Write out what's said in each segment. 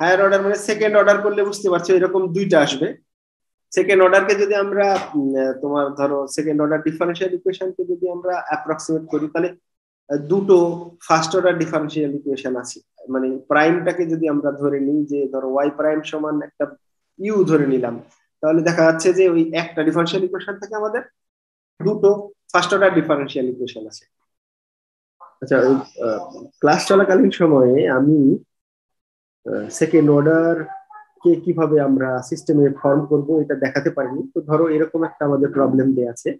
Higher order মানে second order করলে বুঝতে পারছ, এরকম দুইটা আসবে। সেকেন্ড অর্ডারকে যদি আমরা তোমার ধরো সেকেন্ড অর্ডার ডিফারেন্সিয়াল ইকুয়েশনকে যদি আমরা অ্যাপ্রক্সিমেট করি, তাহলে দুটো ফার্স্ট অর্ডার ডিফারেন্সিয়াল ইকুয়েশন আছে। মানে প্রাইমটাকে যদি আমরা ধরে নিই যে, ধরো ওয়াই প্রাইম সমান একটা ইউ ধরে নিলাম, তাহলে দেখা যাচ্ছে যে ওই একটা ডিফারেন্সিয়াল ইকুয়েশন থেকে আমাদের দুটো ফার্স্ট অর্ডার ডিফারেন্সিয়াল ইকুয়েশন আছে। আচ্ছা ক্লাস চলাকালীন সময়ে আমি সেকেন্ড অর্ডার কে কীভাবে আমরা সিস্টেমে ফর্ম করব এটা দেখাতে পারিনি। তো ধরো এরকম একটা আমাদের প্রবলেম দেয়া আছে।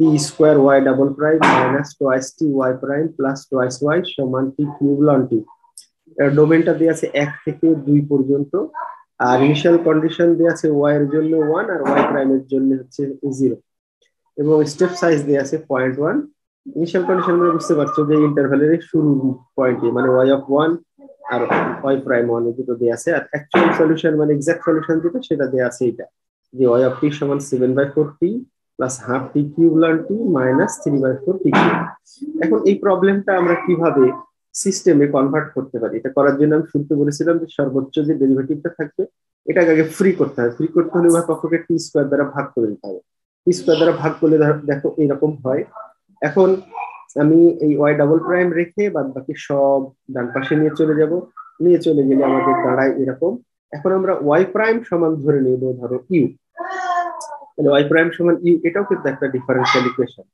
T square y double prime minus twice t y prime plus twice y সমান টি কিউব লন টি ডোমেনটা দেওয়া আছে এক থেকে দুই পর্যন্ত। আর ইনিশিয়াল কন্ডিশন দেওয়া আছে ওয়াই এর জন্য ওয়ান আর ওয়াই প্রাইমের জন্য হচ্ছে জিরো এবং স্টেপ সাইজ দেওয়া আছে পয়েন্ট ওয়ান ইনিশিয়াল কন্ডিশন বুঝতে পারছ যে ইন্টারভ্যালের শুরু পয়েন্টে মানে ওয়াই অফ ওয়ান আর ওয়াই প্রাইম ওয়ান দুটো দেওয়া আছে, আর অ্যাকচুয়াল সলিউশন মানে এক্সাক্ট সলিউশন যেটা, সেটা দেওয়া আছে এটা যে ওয়াই অফ টি সমান seven by four t plus half t cube ln t minus three by four t cube এখন এই প্রবলেমটা আমরা কীভাবে সিস্টেমে কনভার্ট করতে পারি? এটা করার জন্য আমি শুনতে বলেছিলাম যে সর্বোচ্চ যে ডেরিভেটিভটা থাকবে, এটাকে আগে ফ্রি করতে হবে। ফ্রি করতে হলে উভয় পক্ষকে টি স্কোয়ার দ্বারা ভাগ করে দিতে হবে। টি স্কোয়ার দ্বারা ভাগ করলে দেখো এরকম হয়। এখন আমি এই ওয়াই ডাবল প্রাইম রেখে বাদ বাকি সব ডান পাশে নিয়ে চলে যাব। নিয়ে চলে গেলে আমাদের দাঁড়ায় এরকম। এখন আমরা ওয়াই প্রাইম সমান ধরে নেব, ধরো ইউ তাহলে ওয়াই প্রাইম সমান ইউ এটাও কিন্তু একটা ডিফারেন্সিয়াল ইকুয়েশন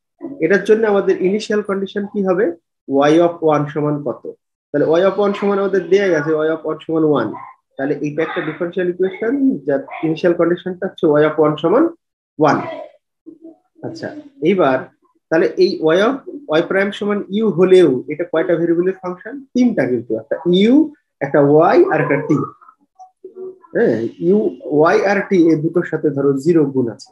এটার জন্য আমাদের ইনিশিয়াল কন্ডিশন কি হবে? ওয়াই অফ ওয়ান সমান কত? তাহলে ওয়াই অফ ওয়ান সমান আমাদের দেয়া গেছে ওয়াই অফ ওয়ান সমান ওয়ান তাহলে এইটা একটা ডিফারেন্সিয়াল ইকুয়েশন যার ইনিশিয়াল কন্ডিশনটা হচ্ছে ওয়াই অফ ওয়ান সমান ওয়ান আচ্ছা এইবার তাহলে এই ওয়াই অফ ওয়াই প্রাইম সমান ইউ হলেও এটা কয়টা ভেরিয়েবলের ফাংশন? তিনটা কিন্তু। একটা ইউ একটা ওয়াই আর একটা টি হ্যাঁ ইউ ওয়াই আর টি এই দুটোর সাথে ধরো জিরো গুণ আছে।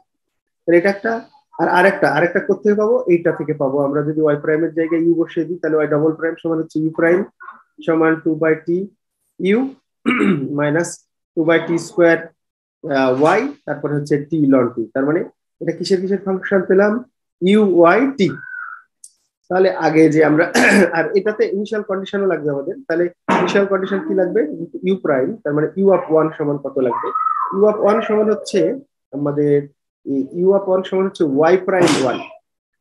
তাহলে এটা একটা, আর আরেকটা আরেকটা কোথেকে পাবো? এইটা থেকে পাবো। আমরা যদি ওয়াই প্রাইমের জায়গায় ইউ বসিয়ে দিই, তাহলে ওয়াই ডাবল প্রাইম সমান হচ্ছে ইউ প্রাইম সমান two by t u minus two by t square y তারপরে হচ্ছে টি লন টি তার মানে এটা কিসের কিসের ফাংশন পেলাম? ইউ ওয়াই টি তাহলে আগে যে আমরা, আর এটাতে ইনিশিয়াল কন্ডিশনও লাগবে আমাদের। তাহলে ইনিশিয়াল কন্ডিশন কি লাগবে? ইউ প্রাইম তার মানে ইউ অফ ওয়ান সমান কত লাগবে? ইউ অফ ওয়ান সমান হচ্ছে আমাদের ইউ অফ ওয়ান সমান হচ্ছে ওয়াই প্রাইম ওয়ান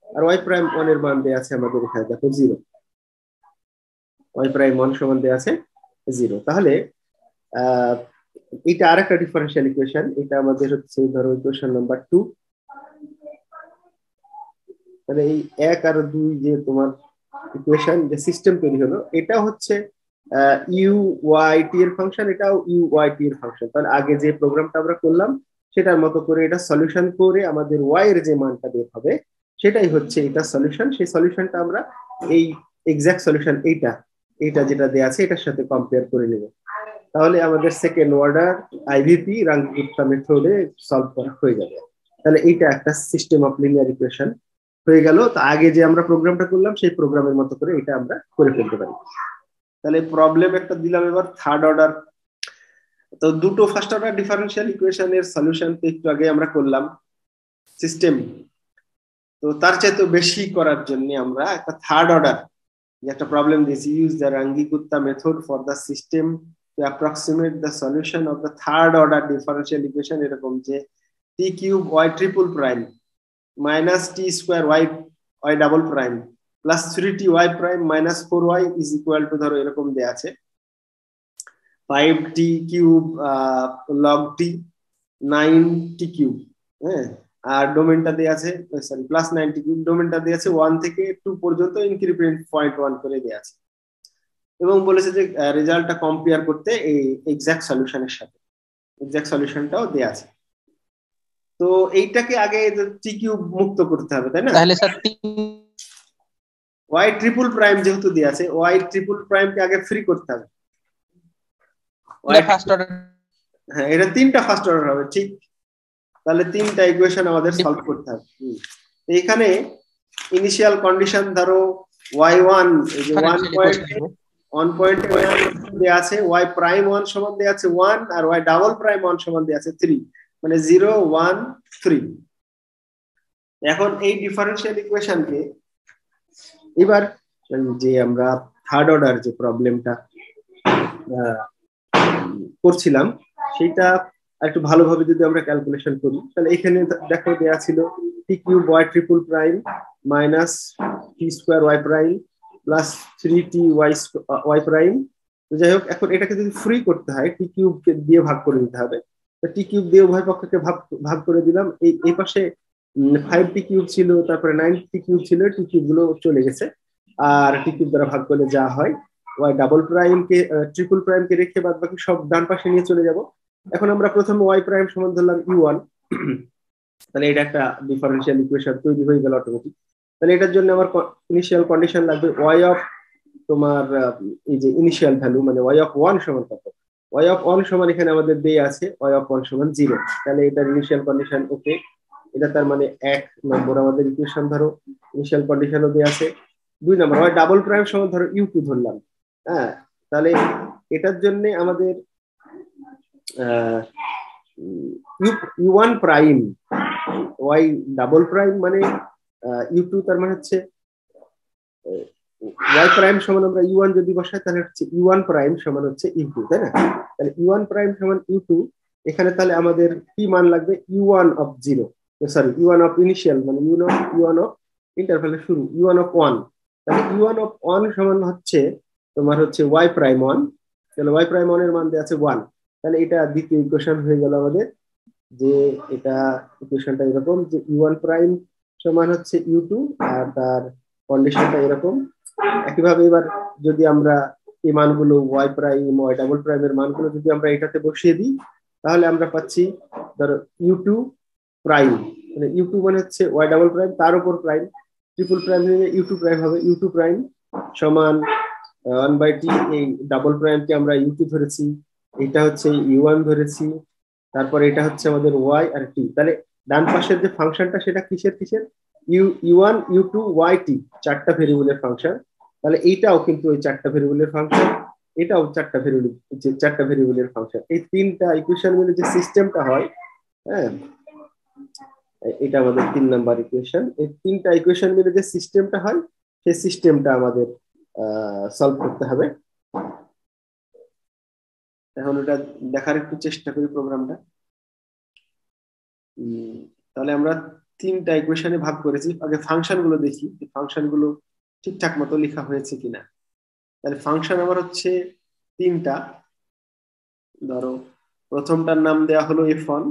আর ওয়াই প্রাইম ওয়ানের মান দেওয়া আছে আমাদের এখানে, দেখো জিরো ওয়াই প্রাইম ওয়ান সমান দেওয়া আছে জিরো তাহলে এটা আরেকটা ডিফারেন্সিয়াল ইকুয়েশন এটা আমাদের হচ্ছে, ধরো ইকুয়েশন নাম্বার টু তাহলে এই এক আর দুই যে তোমার ইকুয়েশন যে সিস্টেম তৈরি হলো, এটা হচ্ছে ইউ ওয়াই টি এর ফাংশন এটাও ইউ ওয়াই টি এর ফাংশন তাহলে আগে যে প্রোগ্রামটা আমরা করলাম, সেটার মতো করে এটা সলিউশন করে আমাদের ওয়াই এর যে মানটা বের হবে, সেটাই হচ্ছে এটা সলিউশন সেই সলিউশনটা আমরা এই এক্সাক্ট সলিউশন এইটা এইটা যেটা দেওয়া আছে, এটার সাথে কম্পেয়ার করে নেব। তাহলে আমাদের সেকেন্ড অর্ডার আইভিপি রাঙ্গুপ্তা মেথডে সলভ করা হয়ে যাবে। তাহলে এইটা একটা সিস্টেম অফ লিনিয়ার ইকুয়েশন হয়ে গেল। তো আগে যে আমরা প্রোগ্রামটা করলাম, সেই প্রোগ্রামের মতো করে এটা আমরা করে ফেলতে পারি। তাহলে প্রবলেম একটা দিলাম এবার থার্ড অর্ডার তো দুটো ফার্স্ট অর্ডার ডিফারেন্সিয়াল ইকুয়েশনের সলিউশন তো একটু আগে আমরা করলাম। সিস্টেম তো তার চাইতে বেশি করার জন্য আমরা একটা থার্ড অর্ডার যে একটা প্রবলেম দিয়েছি। Use the Runge Kutta method for the system to approximate the solution of the third order differential equation এরকম যে t cube y triple prime minus t square y y double prime, plus 3t y prime minus 4y is equal to, ধরো, এরকম দেয়া আছে। 5t cube log t 9t cube হ্যাঁ? আর ডোমেনটা দেয়া আছে সরি প্লাস 90 কিউব ডোমেনটা দেয়া আছে 1 থেকে 2 পর্যন্ত ইনক্রিমেন্ট পয়েন্ট 1 করে দেয়া আছে। এবং বলেছে যে রেজাল্টটা কম্পেয়ার করতে এই এক্সাক্ট সলিউশনের সাথে এক্সাক্ট সলিউশনটাও দেয়া আছে। তো এইটাকে আগে টি কিউব মুক্ত করতে হবে তাই না? তাহলে স্যার ওয়াই ট্রিপল প্রাইম যেহেতু দেওয়া আছে ওয়াই ট্রিপল প্রাইম কে আগে ফ্রি করতে হবে। ফার্স্ট অর্ডার হ্যাঁ এটা তিনটা ফার্স্ট অর্ডার হবে ঠিক। তাহলে তিনটা ইকুয়েশন আমাদের সলভ করতে হবে। এখানে ইনিশিয়াল কন্ডিশন ধরো ওয়াই ওয়ান এই যে ওয়ান পয়েন্ট ওয়ান পয়েন্ট দেওয়া আছে ওয়াই প্রাইম ওয়ান সমান দেওয়া আছে ওয়ান আর ওয়াই ডাবল প্রাইম ওয়ান সমান দেওয়া আছে থ্রি মানে জিরো ওয়ান থ্রি এখন এই ডিফারেন্সিয়াল ইকুয়েশনকে এবার যে আমরা থার্ড অর্ডার যে প্রবলেমটা করছিলাম, সেটা একটু ভালোভাবে যদি আমরা ক্যালকুলেশন করি, তাহলে এখানে দেখো দেওয়া ছিল t cube y triple prime minus t square y prime plus three t y y prime যাই হোক, এখন এটাকে যদি ফ্রি করতে হয় টি কিউবকে দিয়ে ভাগ করে দিতে হবে। টি কিউব দিয়ে উভয় পক্ষকে ভাগ ভাগ করে দিলাম। এই এই পাশে ফাইভ টি কিউব ছিল, তারপরে নাইন টি কিউব ছিল টি কিউবগুলো চলে গেছে। আর টি কিউব দ্বারা ভাগ করলে যা হয় ওয়াই ডাবল প্রাইম কে ট্রিপল প্রাইম কে রেখে বাদ বাকি সব ডান পাশে নিয়ে চলে যাব। এখন আমরা প্রথমে ওয়াই প্রাইম সমান ধরলাম ইউ ওয়ান তাহলে এটা একটা ডিফারেন্সিয়াল ইকুয়েশন তৈরি হয়ে গেল অটোমেটিক তাহলে এটার জন্য আমার ইনিশিয়াল কন্ডিশন লাগবে ওয়াই অফ তোমার এই যে ইনিশিয়াল ভ্যালু মানে ওয়াই অফ ওয়ান সমান কত? ওয়াই অফ ওয়ান সমান এখানে আমাদের দেয়া আছে ওয়াই অফ ওয়ান সমান জিরো। তাহলে এটার ইনিশিয়াল কন্ডিশন ওকে এটা তার মানে এক নম্বর আমাদের ইকুয়েশন ধরো। ইনিশিয়াল কন্ডিশনও দেওয়া আছে। দুই নম্বর ওয়াই ডাবল প্রাইম সমান, ধরো ইউ টু ধরলাম। হ্যাঁ? তাহলে এটার জন্য আমাদের u one prime y double prime মানে ইউ টু তার মানে হচ্ছে ওয়াই প্রাইম সমান আমরা ইউ ওয়ান যদি বসাই তাহলে হচ্ছে ইউ ওয়ান প্রাইম সমান হচ্ছে ইউ টু তাই না তাহলে ইউ ওয়ান প্রাইম সমান ইউ টু এখানে তাহলে আমাদের কি মান লাগবে u one of zero sorry u one of initial মানে u of u one of ইন্টারভ্যালের শুরু ইউ ওয়ান অফ ওয়ান তাহলে ইউ ওয়ান অফ ওয়ান সমান হচ্ছে তোমার হচ্ছে ওয়াই প্রাইম ওয়ান তাহলে ওয়াই প্রাইম ওয়ানের মান দেওয়া আছে ওয়ান তাহলে এটা দ্বিতীয় ইকুয়েশন হয়ে গেল আমাদের যে এটা ইকুয়েশনটা এরকম যে ইউ ওয়ান প্রাইম সমান হচ্ছে ইউ টু আর তার কন্ডিশনটা এরকম একইভাবে এবার যদি আমরা এই মানগুলো y prime y double prime প্রাইমের মানগুলো যদি আমরা এটাতে বসিয়ে দিই, তাহলে আমরা পাচ্ছি ধরো ইউ টু প্রাইম মানে ইউ টু মানে হচ্ছে ওয়াই ডাবল প্রাইম তার উপর prime triple prime u two prime হবে। ইউ টু প্রাইম সমান ওয়ান বাই টি এই ডাবল প্রাইমকে আমরা ইউ টু ধরেছি। এটা হচ্ছে ইউ ওয়ান ধরেছি। তারপর এটা হচ্ছে আমাদের ওয়াই আর টি তাহলে ডান পাশের যে ফাংশনটা সেটা কিসের কিসের? U u one u two y t চারটা ভেরিয়েবলের ফাংশন তাহলে এইটাও কিন্তু ওই চারটা ভেরিয়েবলের ফাংশন এটাও চারটা ভেরিয়েবল চারটা ভেরিয়েবলের ফাংশন এই তিনটা ইকুয়েশন মিলে যে সিস্টেমটা হয় হ্যাঁ এটা আমাদের তিন নাম্বার ইকুয়েশন এই তিনটা ইকুয়েশন মিলে যে সিস্টেমটা হয়, সেই সিস্টেমটা আমাদের সলভ করতে হবে। এখন ওটা দেখার একটু চেষ্টা করি প্রোগ্রামটা তাহলে আমরা তিনটা ইকুয়েশনে ভাগ করেছি। আগে ফাংশনগুলো দেখি। ফাংশনগুলো ঠিকঠাক মতো লেখা হয়েছে কিনা। তাহলে ফাংশন আমার হচ্ছে তিনটা। ধরো, প্রথমটার নাম দেওয়া হলো f one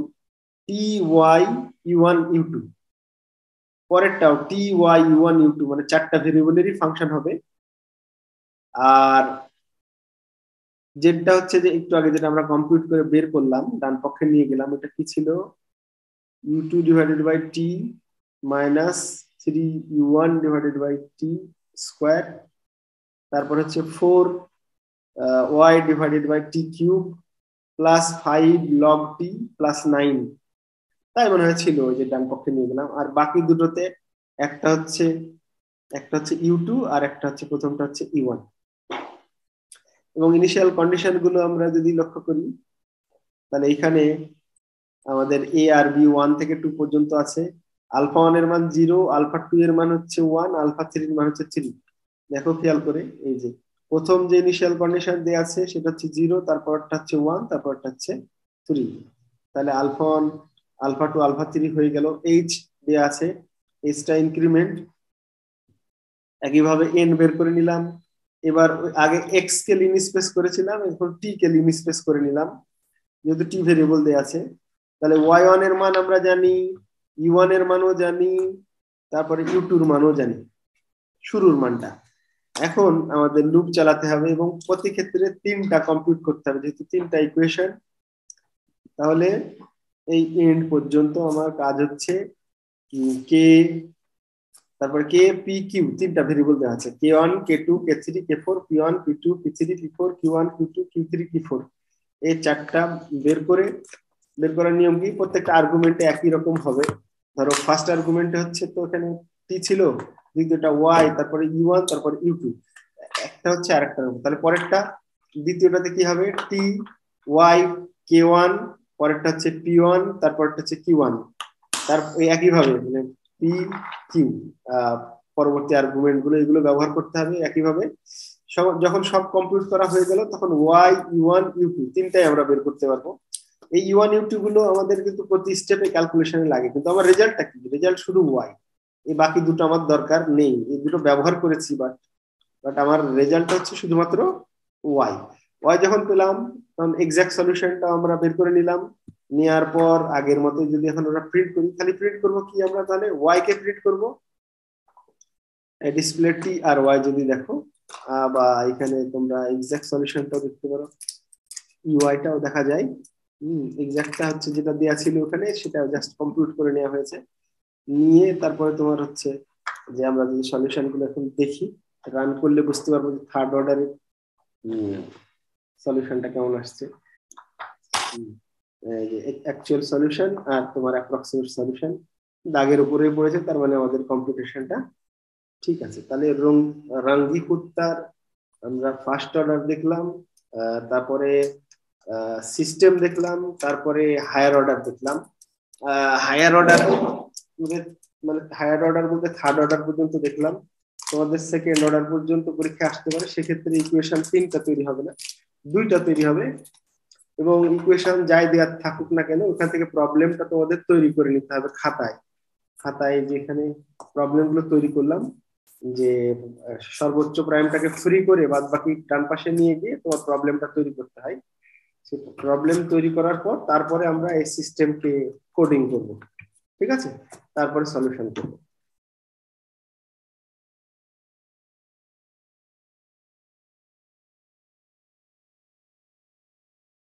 t y u one u two পরেরটাও t y u one u two মানে চারটা ভেরিয়েবলেরই ফাংশন হবে। আর যেটা হচ্ছে যে একটু আগে যেটা আমরা কম্পিউট করে বের করলাম, ডান পক্ষে নিয়ে গেলাম, এটা কি ছিল? U two divided by t minus three u one divided by t square, তারপর হচ্ছে four y divided by t cube plus five log t plus nine. তাই মনে হয়েছিল ওই যে ডান পক্ষে নিয়ে গেলাম। আর বাকি দুটোতে একটা হচ্ছে একটা হচ্ছে ইউ টু আর একটা হচ্ছে প্রথমটা হচ্ছে ই ওয়ান। এবং ইনিশিয়াল কন্ডিশনগুলো আমরা যদি লক্ষ্য করি, তাহলে এখানে আমাদের এ আর বি ওয়ান থেকে টু পর্যন্ত আছে। আলফা ওয়ানের মান জিরো, আলফা টু এর মান হচ্ছে ওয়ান, আলফা থ্রির মান হচ্ছে থ্রি। দেখো খেয়াল করে, এই যে প্রথম যে ইনিশিয়াল কন্ডিশন দেওয়া আছে সেটা হচ্ছে জিরো, তারপরটা হচ্ছে ওয়ান, তারপরটা হচ্ছে থ্রি। তাহলে alpha one, alpha two, alpha three হয়ে গেল, এইচ দেওয়া আছে, এইচটা ইনক্রিমেন্ট একইভাবে এন বের করে নিলাম। এবার আগে এক্স কে লিন স্পেস করেছিলাম, এখন টি কে লিন স্পেস করে নিলাম। যেহেতু টি ভেরিয়েবল দেওয়া আছে, তাহলে ওয়াই ওয়ানের মান আমরা জানি ইউ ওয়ানের মানও জানি, তারপরে ইউ টুর মানও জানি, শুরুর মানটা। এখন আমাদের লুপ চালাতে হবে এবং প্রতি ক্ষেত্রে তিনটা কম্পিউট করতে হবে, যেহেতু তিনটা ইকুয়েশন তাহলে এই এন্ড পর্যন্ত আমার কাজ হচ্ছে কে তারপর কে পি কিউ তিনটা ভেরিয়েবল দেওয়া আছে k one k two k three k four p one p two p three p four q one q two q three q four এই চারটা বের করে বের করার নিয়ম কি? প্রত্যেকটা আর্গুমেন্টে একই রকম হবে। ধরো ফার্স্ট আর্গুমেন্টে হচ্ছে তো এখানে টি ছিল, দ্বিতীয়টা ওয়াই তারপরে ইউ ওয়ান তারপরে ইউ টু একটা হচ্ছে আরেকটা তাহলে পরেরটা, দ্বিতীয়টাতে কি হবে? টি ওয়াই কে ওয়ান পরেরটা হচ্ছে পি ওয়ান তারপরটা হচ্ছে কিউ ওয়ান তার একইভাবে মানে পি কিউ পরবর্তী আর্গুমেন্টগুলো এগুলো ব্যবহার করতে হবে একইভাবে। যখন সব কমপ্লিট করা হয়ে গেল, তখন y u one u two তিনটাই আমরা বের করতে পারব। এই ইউ ওয়ান ইউ গুলো আমাদের কিন্তু প্রতি স্টেপে ক্যালকুলেশনে লাগে। কিন্তু আমার রেজাল্টটা কি? রেজাল্ট শুধু ওয়াই এই বাকি দুটো আমার দরকার নেই। এই দুটো ব্যবহার করেছি বাট বাট আমার রেজাল্ট হচ্ছে শুধুমাত্র ওয়াই ওয়াই যখন পেলাম, তখন এক্সাক্ট সলিউশনটা আমরা বের করে নিলাম। নেওয়ার পর, আগের মতো যদি এখন ওরা প্রিন্ট করি খালি প্রিন্ট করব কি আমরা? তাহলে ওয়াই কে প্রিন্ট করব। ডিসপ্লে টি আর ওয়াই যদি দেখো বা এখানে তোমরা এক্সাক্ট সলিউশনটাও দেখতে পারো। ইউআইটাও দেখা যায়। হম এক্সাক্টটা হচ্ছে যেটা দেওয়া ছিল ওখানে, সেটা জাস্ট কমপ্লিট করে নেওয়া হয়েছে। নিয়ে তারপরে তোমার হচ্ছে যে আমরা যদি সলিউশনগুলো এখন দেখি রান করলে বুঝতে পারব যে থার্ড অর্ডারের সলিউশনটা কেমন আসছে। অ্যাকচুয়াল সলিউশন আর তোমার অ্যাপ্রক্সিমেট সলিউশন দাগের উপরে পড়েছে, তার মানে আমাদের কম্পিটিশনটা ঠিক আছে। তাহলে রং, রাঙ্গি কুত্তার আমরা ফার্স্ট অর্ডার দেখলাম তারপরে সিস্টেম দেখলাম, তারপরে হায়ার অর্ডার দেখলাম। হায়ার অর্ডার মানে হায়ার অর্ডার বলতে থার্ড অর্ডার পর্যন্ত দেখলাম। তোমাদের সেকেন্ড অর্ডার পর্যন্ত পরীক্ষা আসতে পারে, সেক্ষেত্রে ইকুয়েশন তিনটা তৈরি হবে না, দুইটা তৈরি হবে। এবং ইকুয়েশন যাই দেওয়ার থাকুক না কেন, ওখান থেকে প্রবলেমটা তোমাদের তৈরি করে নিতে হবে খাতায়। খাতায় যেখানে প্রবলেমগুলো তৈরি করলাম, যে সর্বোচ্চ প্রাইমটাকে ফ্রি করে বাদ বাকি ডান পাশে নিয়ে গিয়ে তোমার প্রবলেমটা তৈরি করতে হয়। প্রবলেম তৈরি করার পর তারপরে আমরা এই সিস্টেমকে কোডিং করব। ঠিক আছে? তারপরে সলিউশন করব।